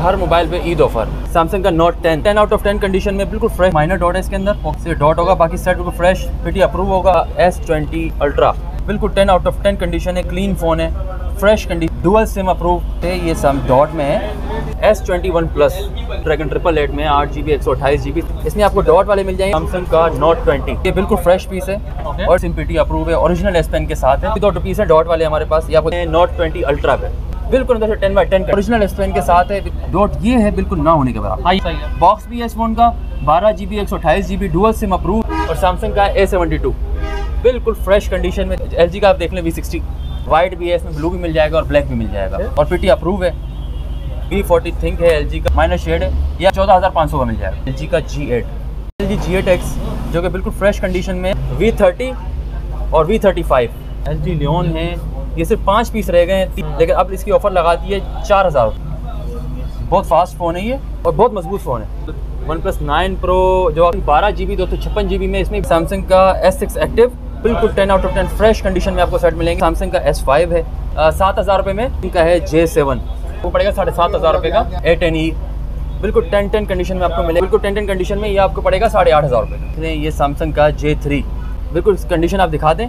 हर mobile पे Eid offer. Samsung का note 10 10 out of 10 condition में बिल्कुल फ्रेश माइनर डॉट है इसके अंदर। डॉट होगा, बाकी सेट बिल्कुल फ्रेश फिटी अप्रूव होगा एस ट्वेंटी अल्ट्रा बिल्कुल 10 आउट ऑफ़ 10 कंडीशन है। क्लीन फ़ोन है। Fresh condition dual sim approve है ये सम डॉट में है। S twenty one plus dragon triple eight में आठ जी बी एक सौ अट्ठाईस जी बी इसमें आपको डॉट वाले मिल जाएँगे। सैमसंग का नोट ट्वेंटी ये बिल्कुल फ्रेश पीस है. और सिम पी टी अप्रूव है। ओरिजिनल एस पेन के साथ है। दो पीस है डॉट वाले हमारे पास। ये नोट ट्वेंटी अल्ट्रा पे। बिल्कुल अंदर से ten by ten original S के साथ है डॉट ये है बिल्कुल ना होने के बराबर सही है। बॉक्स भी है इस फ़ोन का बारह जी बी एक सौ अट्ठाईस G B dual sim approve और सैमसंग का ए सेवेंटी टू बिल्कुल फ्रेश कंडीशन में एल जी का आप देख लें वी सिक्सटी वाइट भी है इसमें ब्लू भी मिल जाएगा और ब्लैक भी मिल जाएगा. और पीटी अप्रूव है। बी फोर्टी थिंक है एल जी का माइनस शेड है। या चौदह हज़ार पाँच सौ का मिल जाएगा। एल जी का G eight L G G eight X जो कि बिल्कुल फ्रेश कंडीशन में वी थर्टी और V thirty five L G Leon है। ये सिर्फ़ पाँच पीस रह गए हैं लेकिन अब इसकी ऑफ़र लगा दी है चार हज़ार बहुत फास्ट फ़ोन है ये, और बहुत मज़बूत फ़ोन है। वन प्लस नाइन प्रो जो बारह जी बी दो सौ छप्पन जी बी में, इसमें सैमसंग का एस सिक्स एक्टिव बिल्कुल ten out of ten fresh condition में आपको सेट मिलेंगे। सैमसंग का एस फाइव है सात हज़ार रुपये में, इनका है जे सेवन वो पड़ेगा साढ़े सात हज़ार रुपये का ए टेन ई बिल्कुल टेन टेन कंडीशन में आपको मिलेगा। बिल्कुल टेन टेन कंडीशन में ये आपको पड़ेगा साढ़े आठ हज़ार रुपये ये सैमसंग का जे थ्री बिल्कुल कंडीशन आप दिखा दें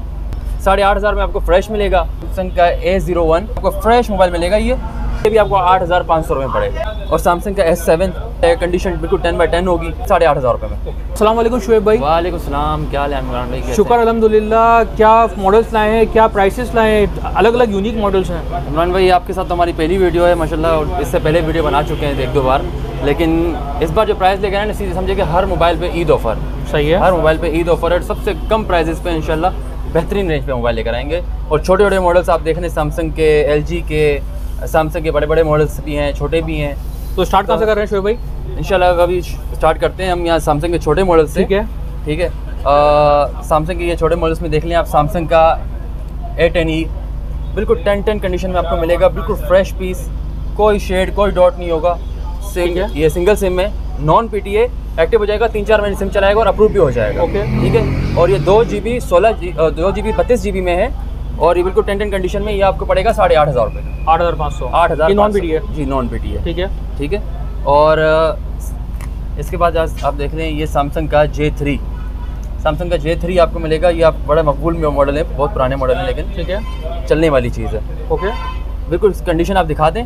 साढ़े आठ हज़ार में आपको फ्रेश मिलेगा। सैमसंग का ए ज़ीरो वन आपको फ्रेश मोबाइल मिलेगा ये। ये भी आपको आठ हज़ार पाँच सौ रुपये में पड़ेगा। और सैमसंग का एस सेवन कंडीशन बिल्कुल टेन बाई टेन होगी साढ़े आठ हज़ार रुपये में वालेकुम शुएब भाई। वालेकुम सलाम क्या हाल है इमरान भाई? शुक्र अल्हम्दुलिल्लाह क्या मॉडल्स लाए हैं क्या प्राइसेस लाए हैं? अलग अलग यूनिक मॉडल्स हैं? इमरान भाई आपके साथ हमारी पहली वीडियो है माशाल्लाह और इससे पहले वीडियो बना चुके हैं एक दो बार। लेकिन इस बार जो प्राइस लेकर आए ना सीधे समझे कि हर मोबाइल पे ईद ऑफ़र सही है। हर मोबाइल पे ईद ऑफ़र है सबसे कम प्राइजेस पे इंशाल्लाह बेहतरीन रेंज पे मोबाइल लेकर आएँगे। और छोटे छोटे मॉडल्स आप देख रहे हैं सैमसंग के एलजी के सैमसंग के बड़े बड़े मॉडल्स भी हैं छोटे भी हैं। तो स्टार्ट कहाँ से कर रहे हैं शुएब भाई? इंशाल्लाह अभी स्टार्ट करते हैं हम यहाँ सैमसंग के छोटे मॉडल से। ठीक है। ठीक है? सैमसंग के ये छोटे मॉडल्स में देख लें आप सैमसंग का ए टेन ई बिल्कुल टेन टेन कंडीशन में आपको मिलेगा बिल्कुल फ्रेश पीस कोई शेड कोई डॉट नहीं होगा। है। ये सिंगल सिम है। नॉन पी टी एक्टिव हो जाएगा तीन चार महीने सिम चलाएगा और अप्रूव भी हो जाएगा। ओके। ठीक है? और ये दो जी बी सोलह जी दो जी बी बत्तीस जी बी में है और ये बिल्कुल टेन टेन कंडीशन में ये आपको पड़ेगा साढ़े आठ हज़ार रुपये आठ हज़ार पाँच सौ। आठ हज़ार non P G non P T है ठीक है। ठीक है? और इसके बाद आप देख रहे हैं ये सैमसंग का जे थ्री सैमसंग का जे थ्री आपको मिलेगा। ये आप बड़ा मकबूल मॉडल है बहुत पुराने मॉडल है लेकिन ठीक है। चलने वाली चीज़ है। ओके बिल्कुल कंडीशन आप दिखा दें।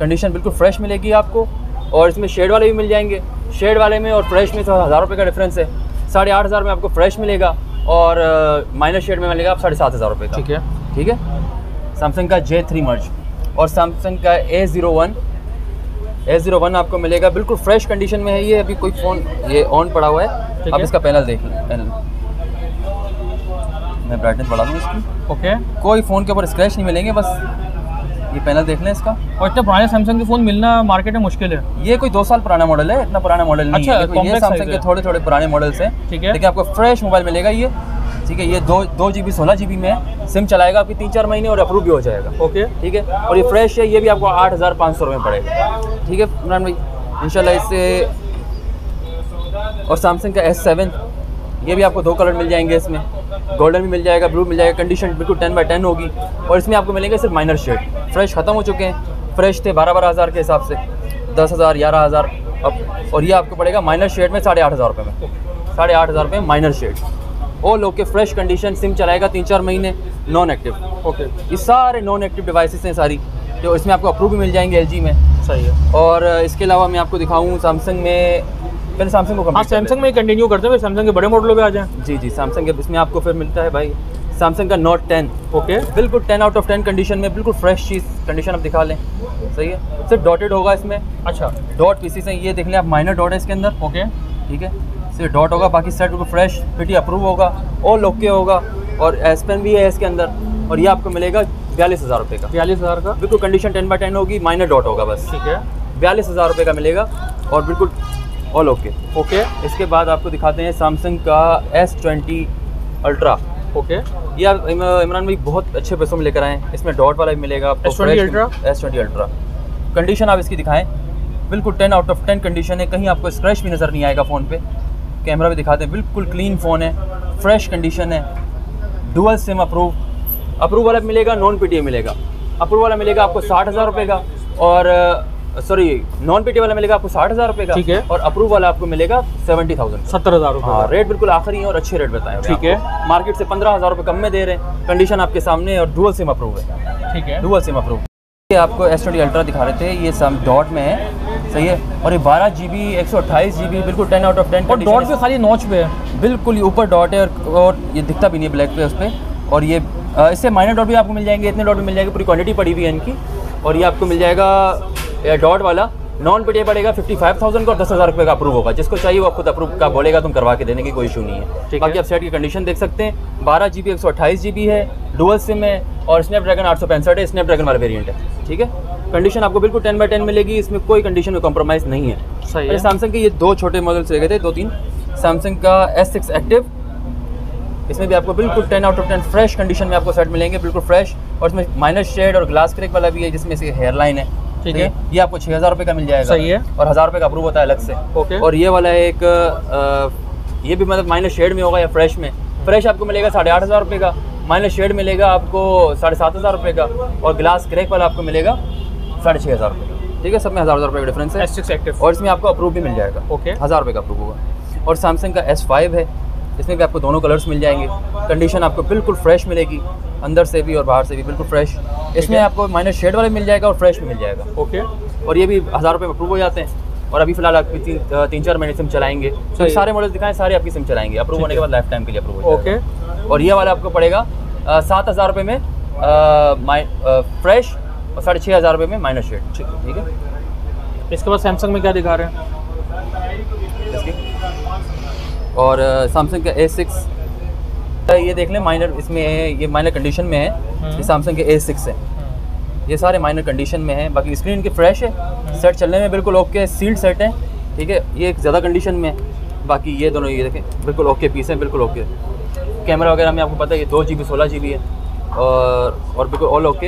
कंडीशन बिल्कुल फ्रेश मिलेगी आपको। और इसमें शेड वाले भी मिल जाएँगे। शेड वाले में और फ्रेश में तो हज़ार रुपये का डिफरेंस है। साढ़े आठ हज़ार में आपको फ्रेश मिलेगा और माइनर शेड में मिलेगा आप साढ़े सात हज़ार रुपये का। ठीक है। ठीक है? सैमसंग का जे थ्री मर्ज और सैमसंग का A zero one A zero one आपको मिलेगा। बिल्कुल फ्रेश कंडीशन में है ये। अभी कोई फ़ोन ये ऑन पड़ा हुआ है। है। इसका पैनल देख लें पैनल मैं ब्राइटनेस बढ़ा दूँ इसकी। ओके कोई फ़ोन के ऊपर स्क्रैच नहीं मिलेंगे बस ये पैनल देख लें इसका। और इतने पुराने सैमसंग के फ़ोन मिलना मार्केट में मुश्किल है। ये कोई दो साल पुराना मॉडल है इतना पुराना मॉडल नहीं अच्छा, है ये सैमसंग के थोड़े थोड़े पुराने मॉडल्स हैं। ठीक है। लेकिन आपको फ्रेश मोबाइल मिलेगा ये। ठीक है ये दो दो जी बी सोलह जी बी में है सिम चलाएगा आपकी तीन चार महीने और अप्रूव भी हो जाएगा। ओके। ठीक है और ये फ्रेश है ये भी आपको आठ हज़ार पाँच सौ रुपये में पड़ेगा। ठीक है इमरान भाई इंशाल्लाह इससे और सैमसंग का एस सेवन ये भी आपको दो कलर मिल जाएँगे इसमें। गोल्डन भी मिल जाएगा ब्लू मिल जाएगा कंडीशन बिल्कुल टेन बाई टेन होगी। और इसमें आपको मिलेंगे सिर्फ़ माइनर शेड फ्रेश ख़त्म हो चुके हैं। फ्रेश थे बारह बारह हज़ार के हिसाब से। दस हज़ार ग्यारह हज़ार। अब और ये आपको पड़ेगा माइनर शेड में साढ़े आठ हज़ार रुपये में। साढ़े आठ हज़ार रुपये minor shade all okay fresh condition sim चलाएगा तीन चार महीने। नॉन एक्टिव ओके ये सारे नॉन एक्टिव डिवाइसेस हैं सारी। जो इसमें आपको अप्रूव भी मिल जाएँगे LG में। सही है। और इसके अलावा मैं आपको दिखाऊँ सैमसंग में पहले सैमसंग को हाँ सैमसंग में कंटिन्यू करते हैं सैमसंग के बड़े मॉडलों पे आ जाएँ। जी जी सैमसंग के इसमें आपको फिर मिलता है भाई। सैमसंग का नोट टेन ओके बिल्कुल ten out of ten condition में बिल्कुल फ्रेश चीज़ कंडीशन आप दिखा लें। सही है? सिर्फ़ डॉटेड होगा इसमें। अच्छा। डॉट पीसी से ये देख लें आप माइनर डॉट है इसके अंदर। ओके ठीक है? सिर्फ़ डॉट होगा बाकी सेट बिल्कुल फ्रेश फिटी अप्रूव होगा ऑल ओके होगा। और एस पेन भी है इसके अंदर। और ये आपको मिलेगा बयालीस हज़ार रुपये का। बयालीस हज़ार का। बिल्कुल कंडीशन टेन बाई टेन होगी माइनर डॉट होगा बस। ठीक है। बयालीस हज़ार रुपये का मिलेगा। और बिल्कुल ऑल ओके ओके इसके बाद आपको दिखाते हैं सैमसंग का एस ट्वेंटी अल्ट्रा ओके ये आप इमरान भाई बहुत अच्छे पैसों में लेकर आए हैं। इसमें डॉट वाला भी मिलेगा आपको S20 Ultra? S twenty ultra condition आप इसकी दिखाएँ। बिल्कुल ten out of ten condition है। कहीं आपको स्क्रैच भी नज़र नहीं आएगा फ़ोन पे। कैमरा भी दिखाते हैं। बिल्कुल क्लीन फ़ोन है। फ्रेश कंडीशन है। डुअल सिम अप्रूव अप्रूव वाला मिलेगा नॉन पी मिलेगा। अप्रूव वाला मिलेगा आपको साठ हज़ार रुपये का। और सॉरी नॉन पीटी वाला मिलेगा आपको साठ हज़ार रुपये का ठीक है। और अप्रूव वाला आपको मिलेगा सेवेंटी थाउज़ेंड सत्तर हज़ार हाँ रेट बिल्कुल आखिरी है और अच्छे रेट बताए ठीक है। मार्केट से पंद्रह हज़ार रुपये कम में दे रहे हैं। कंडीशन आपके सामने और डुअल सिम अप्रूव है। ठीक है। डुअल सिम अप्रूव ये आपको एस ट्वेंटी अल्ट्रा दिखा रहे थे ये सम डॉट में है। सही है? और ये बारह जी बी एक सौ अट्ठाईस जी बी बिल्कुल टेन आउट ऑफ़ टेन और डॉट पे खाली नॉच पे है। बिल्कुल ये ऊपर डॉट है और, और ये दिखता भी नहीं है ब्लैक पे उस पर और ये इससे माइनर डॉट भी आपको मिल जाएँगे इतने डॉट भी मिल जाएँगे पूरी क्वालिटी पड़ी हुई है इनकी। और ये आपको मिल जाएगा डॉट वाला नॉन पीटे पड़ेगा फिफ्टी फाइव थाउज़ेंड का और दस हज़ार रुपये का अप्रूव होगा। जिसको चाहिए वो खुद अप्रूव का बोलेगा तुम करवा के देने की कोई इशू नहीं है। ठीक बाकी है। आप सेट की कंडीशन देख सकते हैं। बारह जी बी एक सौ अट्ठाईस जी बी है डुअल सिम है और स्नैपड्रैगन आठ सौ पैंसठ है स्नैपड्रैगन वाला वेरियंट है। ठीक है? कंडीशन आपको बिल्कुल टेन बाई टेन मिलेगी इसमें कोई कंडीशन में कॉम्प्रोमाइज़ नहीं है। सही है। सैमसंग के ये दो छोटे मॉडल्स रह गए थे दो तीन। सैमसंग का एस सिक्स एक्टिव इसमें भी आपको बिल्कुल ten out of ten fresh condition में आपको सेट मिलेंगे बिल्कुल फ्रेश और इसमें माइनस शेड और ग्लास क्रेक वाला भी है जिसमें से हेयर लाइन है। ठीक है। ये आपको छः हज़ार रुपये का मिल जाएगा सही है। और हज़ार रुपये का अप्रूव होता है अलग से। ओके। और ये वाला एक अ, ये भी मतलब माइनस शेड में होगा या फ्रेश में। फ्रेश आपको मिलेगा साढ़े आठ हज़ार रुपये का। माइनस शेड मिलेगा आपको साढ़े सात हज़ार रुपये का। और ग्लास क्रेक वाला आपको मिलेगा साढ़े छः हज़ार रुपये का। ठीक है सब में हज़ार हज़ार रुपये का डिफरेंस है। और इसमें आपको अप्रूव भी मिल जाएगा। ओके। हज़ार रुपये का अप्रूव होगा। और सैमसंग का एस फाइव है। इसमें भी आपको दोनों कलर्स मिल जाएँगे। कंडीशन आपको बिल्कुल फ्रेश मिलेगी अंदर से भी और बाहर से भी बिल्कुल फ्रेश इसमें आपको माइनस शेड वाला मिल जाएगा और फ्रेश भी मिल जाएगा। ओके और ये भी हज़ार रुपये में अप्रूव हो जाते हैं। और अभी फ़िलहाल आपकी तीन तीन चार महीने सिम चलाएँगे। तो सारे मॉडल्स दिखाएँ सारे आपकी सिम चलाएँगे। अप्रूव होने के बाद लाइफ टाइम के लिए अप्रूव हो ओके और ये वाला आपको पड़ेगा सात हज़ार रुपये में फ्रेश और साढ़े छः हज़ार रुपये में माइनस शेड ठीक है। ठीक है? इसके बाद सैमसंग में क्या दिखा रहे हैं? और सैमसंग का ए सिक्स ये देख लें माइनर इसमें ये माइनर कंडीशन में है हम्म। ये सैमसंग के ए सिक्स है। ये सारे माइनर कंडीशन में है बाकी स्क्रीन की फ्रेश है सेट चलने में बिल्कुल ओके सील्ड सेट है ठीक है ये एक ज़्यादा कंडीशन में है। बाकी ये दोनों ये देखें बिल्कुल ओके पीस हैं बिल्कुल ओके कैमरा वगैरह में आपको पता है ये दो जी बी सोलह जी बी है और और बिल्कुल ऑल ओके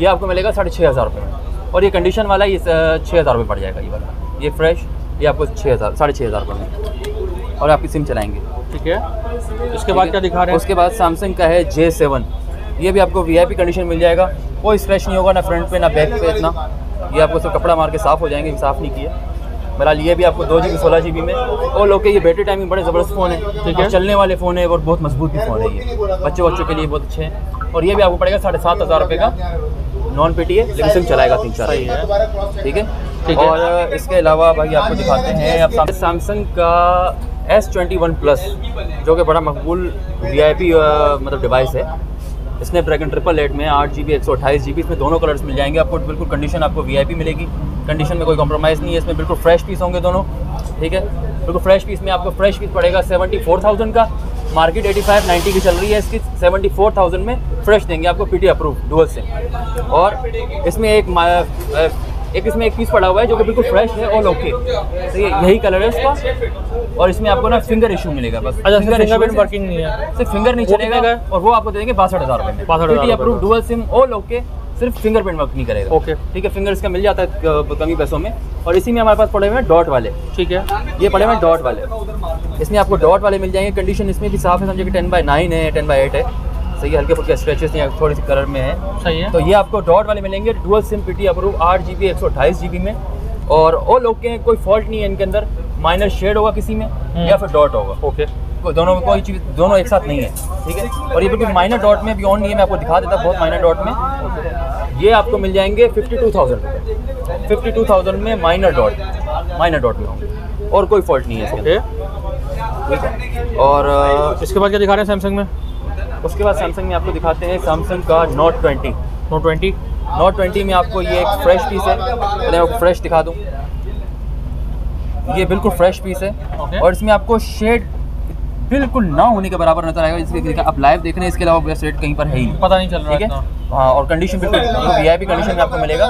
ये आपको मिलेगा साढ़े छः हज़ार रुपये में। और ये कंडीशन वाला ये छः हज़ार रुपये पड़ जाएगा ये वाला। ये फ्रेश ये आपको छः हज़ार साढ़े छः हज़ार रुपये में। और आपकी सिम चलाएँगे। ठीक है? इसके ठीक बाद क्या दिखा रहे हैं? उसके बाद सैमसंग का है जे सेवन ये भी आपको VIP कंडीशन मिल जाएगा। कोई स्क्रैच नहीं होगा ना फ्रंट पे ना बैक पे इतना। ये आपको सिर्फ़ कपड़ा मार के साफ़ हो जाएँगे साफ़ नहीं किए। बहरहाल ये भी आपको दो जी बी सोलह जी बी में। और लोग के ये बैटरी टाइमिंग बड़े ज़बरदस्त फ़ोन है। ठीक है। चलने वाले फ़ोन है और बहुत मज़बूत भी फ़ोन है ये। बच्चों बच्चों के लिए बहुत अच्छे हैं। और ये भी आपको पड़ेगा साढ़े सात हज़ार रुपये का। नॉन पी है लेकिन सिम चलाएगा तीन चार ठीक है? ठीक है। और इसके अलावा भाई आपको दिखाते हैं अब सैमसंग का एस ट्वेंटी वन प्लस जो कि बड़ा मकबूल वी आई पी मतलब डिवाइस है। स्नैपड्रैगन ट्रिपल एट में आठ जी बी एक सौ अट्ठाईस जी बी इसमें दोनों कलर्स मिल जाएँगे। आपको बिल्कुल कंडीशन आपको वी आई पी मिलेगी। कंडीशन में कोई कॉम्प्रोमाइज़ नहीं है। इसमें बिल्कुल फ्रेश पीस होंगे दोनों। ठीक है? बिल्कुल फ्रेश पीस में आपको फ्रेश पीस पड़ेगा सेवेंटी फोर थाउज़ेंड का। मार्केट एटी फाइव नाइन्टी की चल रही है इसकी। सेवेंटी फोर थाउज़ेंड में फ्रेश देंगे आपको पी टी अप्रूव डुअल से और इसमें एक एक इसमें एक पीस पड़ा हुआ है जो कि बिल्कुल फ्रेश है और ओके तो ये यही कलर है इसका। और इसमें आपको ना फिंगर इशू मिलेगा बस। अच्छा फिंगर इशू वर्किंग नहीं है। सिर्फ़ फिंगर नहीं चलेगा? और वो आपको देंगे बासठ हज़ार रुपये बासठ 62,000 PT approve dual SIM all okay सिर्फ़ फिंगरप्रिंट वर्क नहीं करेगा। ओके। ठीक है फिंगर इसका मिल जाता है कमी पैसों में। और इसी में हमारे पास पड़े हुए हैं डॉट वाले। ठीक है। ये पड़े हुए हैं डॉट वाले। इसमें आपको डॉट वाले मिल जाएँगे। कंडीशन इसमें भी साफ़ है समझे कि टेन बाई नाइन है टेन बाई एट है। सही है हल्के फुल्के स्ट्रेचेस या थोड़े से कलर में है। सही है। तो ये आपको डॉट वाले मिलेंगे dual SIM P T approve आठ जी बी एक सौ अट्ठाईस जी बी में। और ऑल ओके हैं कोई फॉल्ट नहीं है इनके अंदर माइनर शेड होगा किसी में या फिर डॉट होगा। ओके दोनों में कोई चीज़ दोनों एक साथ नहीं है ठीक है? और ये बिल्कुल माइनर डॉट में भी ऑन नहीं है मैं आपको दिखा देता बहुत माइनर डॉट में। ये आपको मिल जाएँगे फिफ्टी टू थाउज़ेंड रुपये फिफ्टी टू थाउज़ेंड में माइनर डॉट माइनर डॉट में होंगे। और कोई फॉल्ट नहीं है इसके ओके ठीक है? और इसके बाद क्या दिखा रहे हैं सैमसंग में? उसके बाद सैमसंग में आपको दिखाते हैं सैमसंग का note twenty note twenty note twenty में आपको ये एक फ्रेश पीस है। पहले मैं आपको फ्रेश दिखा दूँ। ये बिल्कुल फ्रेश पीस है। Okay. और इसमें आपको शेड बिल्कुल ना होने के बराबर नज़र आएगा। इसके आप लाइव देख रहे हैं इसके अलावा बेस्ट रेट कहीं पर है ही नहीं। पता नहीं चल रहा ठीक है? हाँ और कंडीशन बिल्कुल वी आई पी कंडीशन में आपको मिलेगा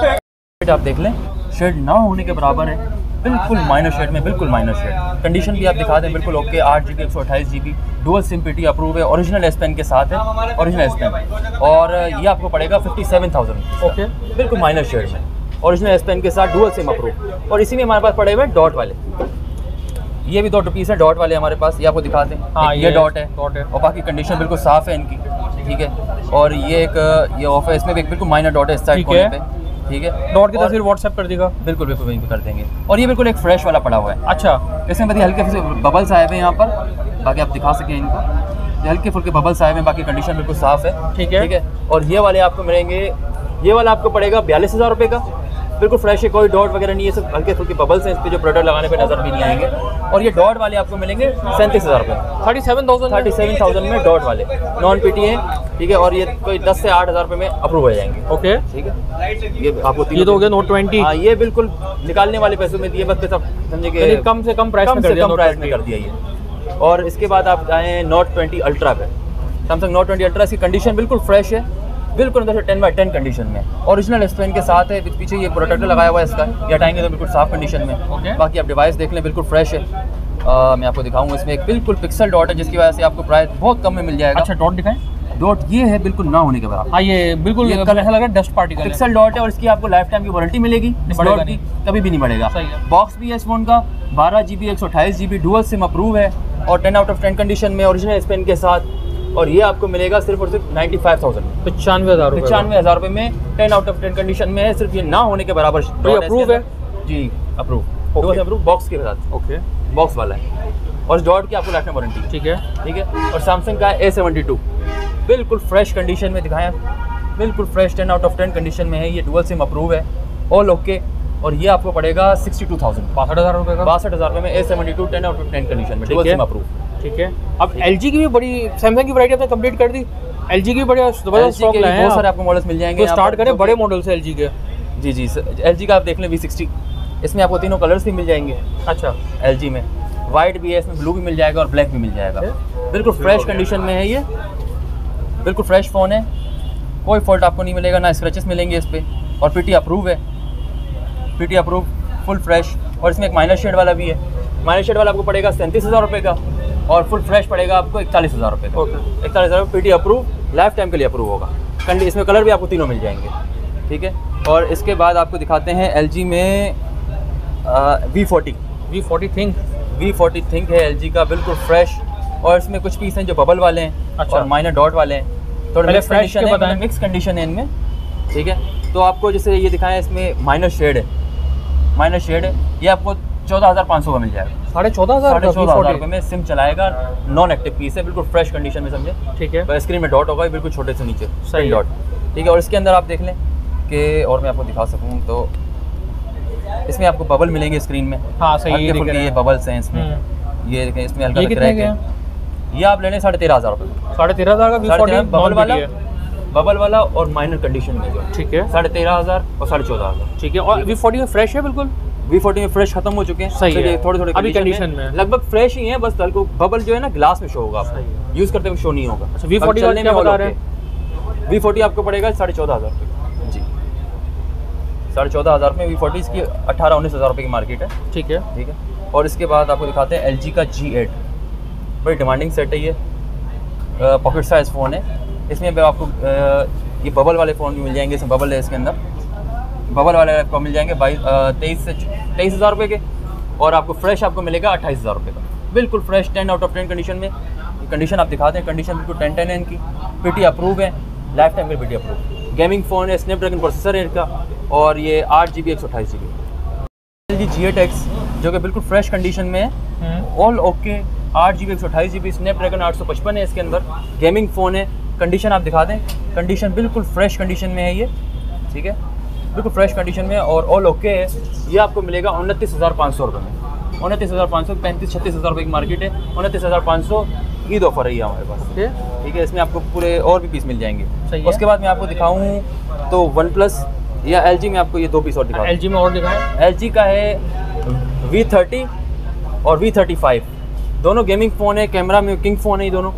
आप देख लें शेड ना होने के बराबर है। बिल्कुल माइनर शेड में बिल्कुल माइनर शेड कंडीशन भी आप दिखा दें बिल्कुल ओके आठ जी बी एक सौ अट्ठाईस G B dual SIM P T approve है ओरिजिनल एस पेन के साथ है ओरिजिनल एस पेन और ये आपको पड़ेगा फिफ्टी सेवन थाउज़ेंड ओके बिल्कुल माइनर शेड में। ओरिजिनल एस पेन के साथ डुअल सिम अप्रूव और इसी में हमारे पास पड़े हुए हैं डॉट वाले। ये भी दो पीस है डॉट वाले हमारे पास। ये आपको दिखाते हैं हाँ, ये डॉट है। डॉट है। और बाकी कंडीशन बिल्कुल साफ़ है इनकी। ठीक है? और ये एक ये ऑफ़ है। इसमें भी एक बिल्कुल माइनर डॉट है इस साइड कोने पे। ठीक है? डॉट की तस्वीर व्हाट्सएप कर देगा। बिल्कुल बिल्कुल वहीं पर कर देंगे। और ये बिल्कुल एक फ्रेश वाला पड़ा हुआ है। अच्छा इसमें बताइए हल्के फुल्के बबल्स आए हुए हैं यहाँ पर। बाकी आप दिखा सकें इनको। हल्के फुल्के बबल्स आए हुए हैं बाकी कंडीशन बिल्कुल साफ़ है। ठीक है। ठीक है? और ये वाले आपको मिलेंगे ये वाला आपको पड़ेगा बयालीस हज़ार रुपये का। बिल्कुल फ्रेश है कोई डॉट वगैरह नहीं है सब हल्के फुल्के बबल्स हैं इस पर जो प्रोडक्ट लगाने पे नज़र भी नहीं आएँगे। और ये डॉट वाले आपको मिलेंगे सैंतीस हज़ार रुपये thirty seven thousand thirty seven thousand में डॉट वाले। नॉन पी टी हैं ठीक है और ये कोई दस से आठ हज़ार रुपये में अप्रूव हो जाएँगे। ओके ठीक है? ये आपको ये तो हो गया नोट ट्वेंटी हाँ ये बिल्कुल निकालने वाले पैसों में दिए बस सब समझे कि कम से कम प्राइस कम में से कर दिया कम प्राइस में कर दिया ये। और इसके बाद आप आए नोट ट्वेंटी अल्ट्रा पे। सैमसंग नोट ट्वेंटी अल्ट्रा इसकी कंडीशन बिल्कुल फ्रेश है। बिल्कुल अंदर से टेन बाई टेन कंडीशन में। ओरिजिनल स्पेन के साथ है पीछे ये प्रोटेक्टर लगाया हुआ है इसका। ये हटाएँगे तो बिल्कुल साफ़ कंडीशन में। Okay. बाकी आप डिवाइस देख लें बिल्कुल फ्रेश है। आ, मैं आपको दिखाऊँगा इसमें एक बिल्कुल पिक्सल डॉट है जिसकी वजह से आपको प्राइस बहुत कम में मिल जाएगा। अच्छा डॉट दिखाएँ। डॉट ये है बिल्कुल ना होने के बराबर हाँ ये बिल्कुल ये ऐसा लग रहा है डस्ट पार्टिकल पिक्सल डॉट है और इसकी आपको लाइफ टाइम की वारंटी मिलेगी। डॉट की कभी भी नहीं बढ़ेगा। बॉक्स भी है इस फ़ोन का। बारह जी बी एक सौ अट्ठाईस G B dual SIM approve है। और ten out of ten condition में ओरिजिनल स्पेन के साथ और ये आपको मिलेगा सिर्फ़ और सिर्फ़ नाइन्टी फाइव थाउज़ेंड पचानवे हज़ार पचानवे हज़ार रुपये में ten out of ten condition में है सिर्फ़ ये ना होने के बराबर तो इसके approve है? जी अप्रूव. अप्रूव बॉक्स के साथ। ओके बॉक्स वाला है। और डॉट की आपको लाइफ टाइम वारंटी ठीक है। ठीक है? और सैमसंग का ए सेवेंटी टू बिल्कुल फ्रेश कंडीशन में दिखाया। बिल्कुल fresh ten out of ten condition में है। ये डुअल सिम अप्रूव है। ऑल ओके और ये आपको पड़ेगा सिक्सटी टू थाउज़ेंड बासठ हज़ार रुपये का? बासठ हज़ार रुपये में A seventy two ten out of ten condition में डुअल सिम अप्रूव ठीक है। अब एल जी की भी बड़ी सैमसंग की वराइटी आपने कंप्लीट कर दी। एल जी की भी बड़ी ज़बरदस्त स्टॉक लाए हैं बहुत सारे आपको मॉडल्स मिल जाएँगे। तो स्टार्ट करें बड़े मॉडल्स मॉडल से एलजी के। जी जी सर। एल जी का आप देख लें वी सिक्सटी इसमें आपको तीनों कलर्स भी मिल जाएँगे। अच्छा। एल जी में। वाइट भी है इसमें ब्लू भी मिल जाएगा और ब्लैक भी मिल जाएगा। बिल्कुल फ्रेश कंडीशन में है ये। बिल्कुल फ्रेश फ़ोन है। कोई फॉल्ट आपको नहीं मिलेगा ना स्क्रैचेस मिलेंगे इस पर और पीटी अप्रूव है। पीटी अप्रूव फुल फ्रेश और इसमें एक माइनर शेड वाला भी है। माइनर शेड वाला आपको पड़ेगा सैंतीस हज़ार रुपये का। और फुल फ्रेश पड़ेगा आपको इकतालीस हज़ार रुपये का। ओके इकतालीस हज़ार P T approve life time के लिए अप्रूव होगा। कंडी इसमें कलर भी आपको तीनों मिल जाएँगे। ठीक है? और इसके बाद आपको दिखाते हैं एल जी में V forty V forty ThinQ V forty ThinQ है एल जी का बिल्कुल फ्रेश और इसमें कुछ पीस हैं जो बबल वाले हैं अच्छा। और माइनर डॉट वाले हैं। थोड़े मिक्स कंडीशन है मिक्स कंडीशन है इनमें। ठीक है? तो आपको जैसे ये दिखाएँ इसमें माइनर शेड है। माइनर शेड है। ये आपको चौदह हज़ार पाँच सौ का मिल जाएगा। साढ़े चौदह हज़ार साढ़े चौदह हज़ार रुपये में सिम चलाएगा नॉन एक्टिव पीस है बिल्कुल फ्रेश कंडीशन में समझे। ठीक है। स्क्रीन में डॉट होगा बिल्कुल छोटे से नीचे सही डॉट ठीक है और इसके अंदर आप देख लें कि और मैं आपको दिखा सकूँ तो इसमें आपको बबल मिलेंगे स्क्रीन में। हाँ सही ये बबल्स हैं। इसमें। हम्म। ये देखें इसमें हल्का क्रैक है। ये आप लेने साढ़े तेरह हज़ार रुपये साढ़े तेरह हज़ार का साढ़े बबल वाला बबल वाला और माइनर कंडीशन में जो। ठीक है। साढ़े तेरह हज़ार और साढ़े चौदह हज़ार। ठीक है और वी फोर्टी फ्रेश है बिल्कुल? वी फोर्टी में फ्रेश खत्म हो चुके हैं। सही है। थोड़े थोड़े अभी condition में। लगभग फ्रेश ही है बस हल्को बबल जो है ना ग्लास में शो होगा आपको। यूज़ करते हुए शो नहीं होगा। अच्छा, V40 बाकी चलने में बता रहे। वी फोर्टी आपको पड़ेगा साढ़े चौदह हज़ार रुपये जी। साढ़े चौदह हज़ार में वी फोर्टी इसकी अठारह उन्नीस हज़ार रुपये की मार्केट है। ठीक है। ठीक है? और इसके बाद आपको दिखाते हैं LG का जी एट बड़ी डिमांडिंग सेट है ये। पॉकेट साइज़ फ़ोन है। इसमें आपको ये बबल वाले फ़ोन भी मिल जाएँगे इसमें बबल है इसके अंदर। बबल वाले आपको मिल जाएँगे बाईस तेईस से तेईस हज़ार रुपये के। और आपको फ्रेश आपको मिलेगा अट्ठाईस हज़ार रुपये का। बिल्कुल fresh ten out of ten condition में। कंडीशन आप दिखाते हैं कंडीशन बिल्कुल टेन टेन है इनकी। पी अप्रूव है लाइफ टाइम में पी अप्रूव गेमिंग फ़ोन है स्नैपड्रैगन प्रोसेसर है इनका और ये आठ जी बी एक सौ अट्ठाईस G B L G G eight X जो कि बिल्कुल फ्रेश कंडीशन में है। हम्म। ऑल ओके आठ जी बी एक सौ अट्ठाईस जी बी स्नैपड्रैगन आठ सौ पचपन है इसके अंदर। गेमिंग फ़ोन है कंडीशन आप दिखा दें कंडीशन बिल्कुल फ्रेश कंडीशन में है ये। ठीक है? बिल्कुल फ्रेश कंडीशन में और ऑल ओके है। ये आपको मिलेगा उनतीस हज़ार पाँच सौ रुपये में। उनतीस हज़ार पाँच सौ पैंतीस छत्तीस हज़ार रुपये की मार्केट है। उनतीस हज़ार पाँच सौ ईद ऑफ़र है ये हमारे पास। ओके ठीक है इसमें आपको पूरे और भी पीस मिल जाएँगे। सही उसके बाद मैं आपको दिखाऊँ तो वन प्लस या LG में आपको ये दो पीस और दिखा एल में और दिखाएँ। एल का है वी थर्टी और वी थर्टी फाइव दोनों गेमिंग फ़ोन है कैमरा में किंग फ़ोन है ये दोनों।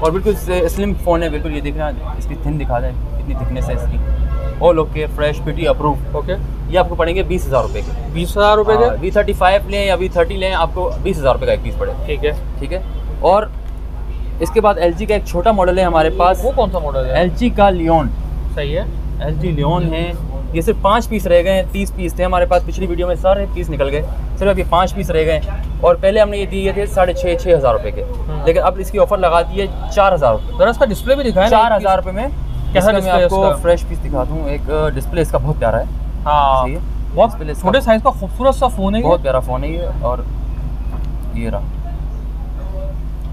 और बिल्कुल स्लिम फ़ोन है बिल्कुल ये दिख रहा है इसकी थिन दिखा दें कितनी थिकनेस है इसकी। All okay fresh PT approve okay ये आपको पड़ेंगे बीस हज़ार रुपये के। बीस हज़ार रुपये के? वी थर्टी फाइव लें या वी थर्टी लें आपको बीस हज़ार रुपये का एक पीस पड़ेगा। ठीक है। ठीक है? और इसके बाद एलजी का एक छोटा मॉडल है हमारे पास। वो कौन सा मॉडल है? LG का लियोन सही है। एल जी लियोन है। ये सिर्फ़ पाँच पीस रह गए हैं तीस पीस थे हमारे पास पिछली वीडियो में सारे पीस निकल गए। सिर्फ़ अब ये पाँच पीस रह गए हैं। और पहले हमने ये दिए थे साढ़े छः छः हज़ार रुपये के। हम्म। लेकिन अब इसकी ऑफ़र लगा दी है चार हज़ार रुपये इसका डिस्प्ले भी दिखाएँ ना चार हज़ार रुपये में। कैसा मैं आपको फ्रेश पीस दिखा दूँ। एक डिस्प्ले इसका बहुत प्यारा है। हाँ। बहुत छोटे साइज़ का खूबसूरत सा फ़ोन है ये। बहुत प्यारा फ़ोन है ये और ये रहा।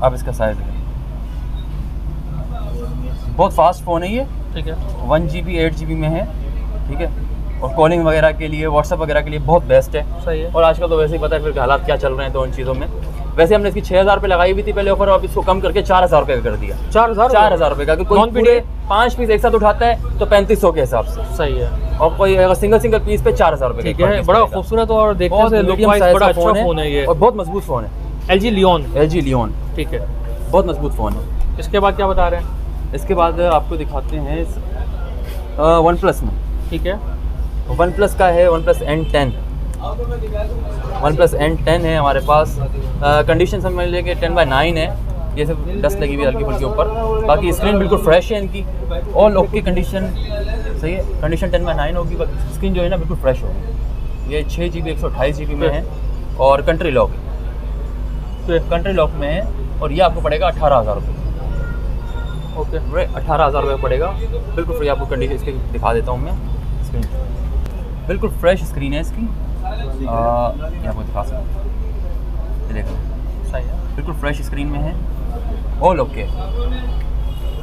अब इसका साइज़ है बहुत फास्ट फ़ोन है ये। ठीक है। One G B eight G B में है। ठीक है? और कॉलिंग वगैरह के लिए व्हाट्सअप वगैरह के लिए बहुत बेस्ट है। सही है। और आजकल तो वैसे ही पता है फिर हालात क्या चल रहे हैं तो उन चीज़ों में। वैसे हमने इसकी छः हज़ार रुपये लगाई हुई थी पहले ऑफ़र अब इसको कम करके चार हज़ार रुपये का कर दिया। चार हज़ार चार हज़ार रुपये का कोई पूरे पाँच पीस एक साथ उठाता है तो पैंतीस सौ के हिसाब से। सही है। और कोई अगर सिंगल सिंगल पीस पे चार हज़ार रुपये ठीक है बड़ा खूबसूरत और देखने से बड़ा अच्छा फ़ोन है ये। और बहुत मज़बूत फ़ोन है। L G Leon L G Leon ठीक है। बहुत मज़बूत फ़ोन है। इसके बाद क्या बता रहे हैं? इसके बाद आपको दिखाते हैं वन प्लस में। ठीक है? वन प्लस का है OnePlus N ten OnePlus N ten है हमारे पास। कंडीशन समझ लीजिए कि टेन बाई नाइन है। ये सब डस्ट लगी हुई हल्की फुल्की ऊपर। बाकी स्क्रीन बिल्कुल फ्रेश है इनकी। ऑल ओके कंडीशन सही है? कंडीशन टेन बाई नाइन होगी बाकी स्क्रीन जो है ना बिल्कुल फ्रेश होगी। ये छः जी बी एक सौ अट्ठाईस जी बी में है और कंट्री लॉक तो कंट्री लॉक में है और ये आपको पड़ेगा अठारह हज़ार रुपये ओके अठारह हज़ार रुपये पड़ेगा। बिल्कुल फ्री आपको कंडीशन इसके दिखा देता हूँ मैं। स्क्रीन बिल्कुल फ्रेश स्क्रीन है इसकी। आ, दिखा सकता हूँ। देखो। सही है। बिल्कुल फ्रेश स्क्रीन में है। ऑल ओके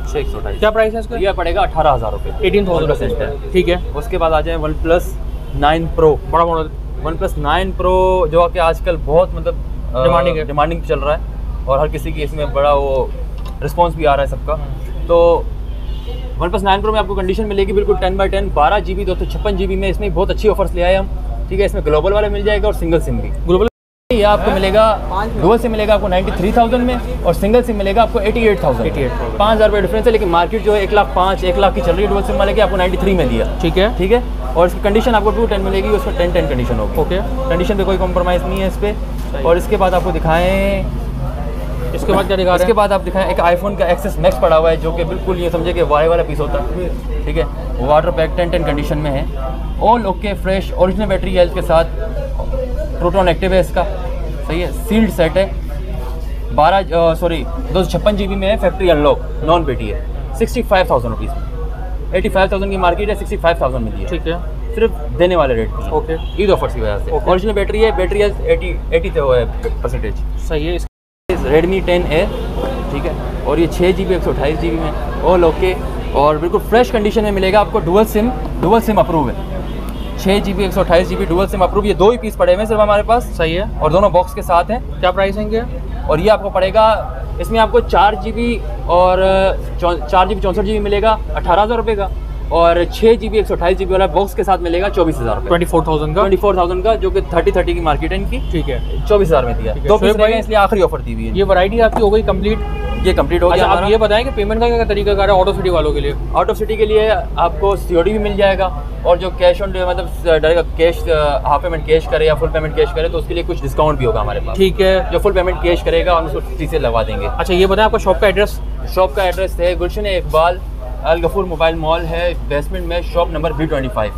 छः सौ क्या प्राइस है इसका? ये पड़ेगा अठारह हज़ार रुपये एटीन परसेंट थाउज़ेंड है। ठीक है। उसके बाद आ जाए वन प्लस नाइन प्रो बड़ा model OnePlus nine pro जो कि आजकल बहुत मतलब डिमांडिंग है। डिमांडिंग चल रहा है। और हर किसी की इसमें बड़ा वो रिस्पॉन्स भी आ रहा है सबका। तो वन प्लस नाइन प्रो में आपको कंडीशन मिलेगी बिल्कुल टेन बाई टेन बारह जी बी दो सौ छप्पन जी बी में इसमें बहुत अच्छी ऑफर्स ले आए हम। ठीक है इसमें ग्लोबल वाला मिल जाएगा और सिंगल सिम भी। ग्लोबल ये आपको मिलेगा डुअल सिम मिलेगा आपको 93,000 में और सिंगल सिम मिलेगा आपको 88,000 एट पाँच हज़ार रुपये डिफरेंस है लेकिन मार्केट जो है एक लाख पाँच एक लाख की चल रही है डुअल सिम वाले की आपको 93 में दिया। ठीक है। ठीक है? और इसकी कंडीशन आपको टू टेन मिलेगी उसमें टेन टेन कंडीशन होगी। ओके। कंडीशन पे कोई कॉम्प्रोमाइज़ नहीं है इस पर और इसके बाद आपको दिखाएँ इसके बाद क्या दिखा इसके बाद आप दिखाएँ एक आईफोन का एक्सेस मैक्स पड़ा हुआ है जो कि बिल्कुल ये समझे कि वाई वाला पीस होता है। ठीक है? Water pack tent and condition में है। All okay fresh original battery है इसके साथ प्रोटोन एक्टिव है इसका। सही है? सील्ड सेट है। बारह सॉरी दो सौ छप्पन जी बी में है फैक्ट्री अनलॉक नॉन पेटी है। सिक्सटी फाइव थाउज़ेंड रुपीज़ में। एटी फाइव थाउज़ेंड की मार्केट है सिक्सटी फाइव थाउज़ेंड में दी है। ठीक है। सिर्फ़ देने वाले रेट ओके ईद ऑफर्स की वजह से. ओरिजिनल बैटरी है बैटरी है एटी एटी परसेंटेज सही है रेडमी टेन ए ठीक है? और ये छः जी बी एक सौ अट्ठाईस जी बी में। ऑल ओके और बिल्कुल फ्रेश कंडीशन में मिलेगा आपको dual SIM dual SIM approve है। छः जी बी एक सौ अट्ठाईस G B dual SIM approve ये दो ही पीस पड़े हुए हैं सिर्फ़ हमारे पास। सही है। और दोनों बॉक्स के साथ हैं। क्या प्राइस है और ये आपको पड़ेगा इसमें आपको चार जी बी और चार जी बी चौंसठ जी बी मिलेगा अठारह हज़ार रुपये का। और छः जी बी एक सौ अट्ठाईस जी बी वाला बॉक्स के साथ मिलेगा चौबीस हज़ार ट्वेंटी फोर थाउज़ेंड का? ट्वेंटी फोर थाउज़ेंड का जो कि थर्टी थर्टी की मार्केट है इनकी। ठीक है। चौबीस हज़ार में दिया। दो पीस रहेगा इसलिए आखिरी ऑफ़र दी हुई है। ये वैरायटी आपकी हो गई कंप्लीट ये कंप्लीट हो अच्छा गया आप ये बताएँ कि पेमेंट का क्या तरीका कार है ऑटो सिटी वालों के लिए? आउट ऑफ़ सिटी के लिए आपको सीओडी भी मिल जाएगा और जो कैश ऑन मतलब direct cash half payment cash करे या फुल पेमेंट कैश करे तो उसके लिए कुछ डिस्काउंट भी होगा हमारे पास। ठीक है। जो फुल पेमेंट कैश करेगा हम उसको फ्री से लगवा देंगे। अच्छा ये बताएँ आपका शॉप का एड्रेस शॉप का एड्रेस है गुलशन इकबाल अल गफूर मोबाइल मॉल है बेसमेंट में shop number B twenty five